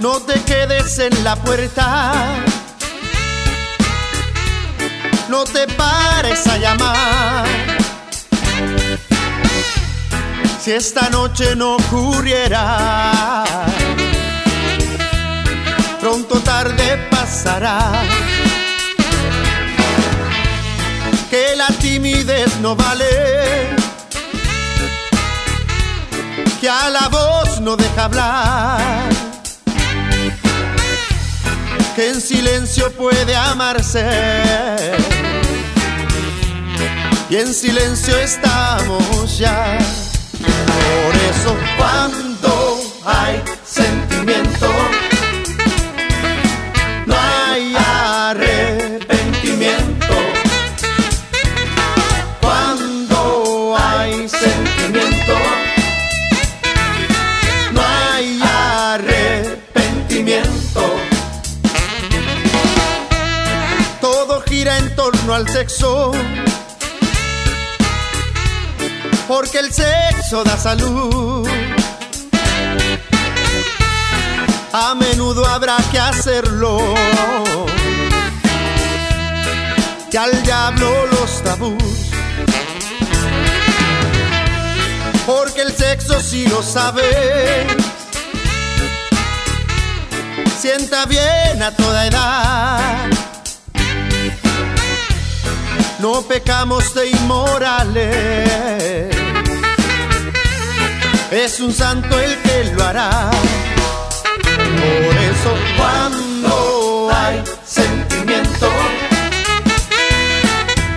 No te quedes en la puerta. No te pares a llamar. Si esta noche no ocurriera, pronto tarde pasará. Que la timidez no vale, que a la voz no deja hablar, en silencio puede amarse. Y en silencio estamos ya. Por eso cuando hay sentimiento, en torno al sexo porque el sexo da salud. A menudo habrá que hacerlo. Que al diablo los tabús. Porque el sexo si lo sabes. Sienta bien a toda edad. No pecamos de inmorales es un santo el que lo hará. Por eso cuando hay sentimiento,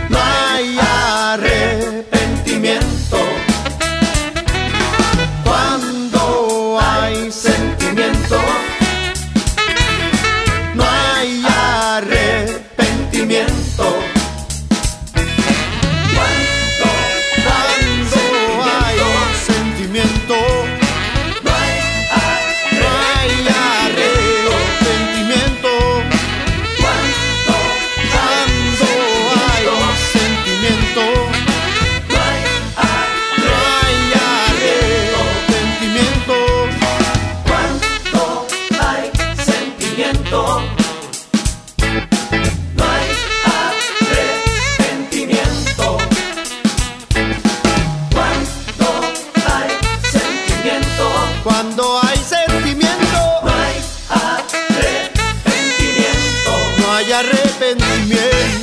no hay arrepentimiento. Cuando hay sentimiento, no hay arrepentimiento. Cuando hay sentimiento, no hay arrepentimiento. no hay arrepentimiento.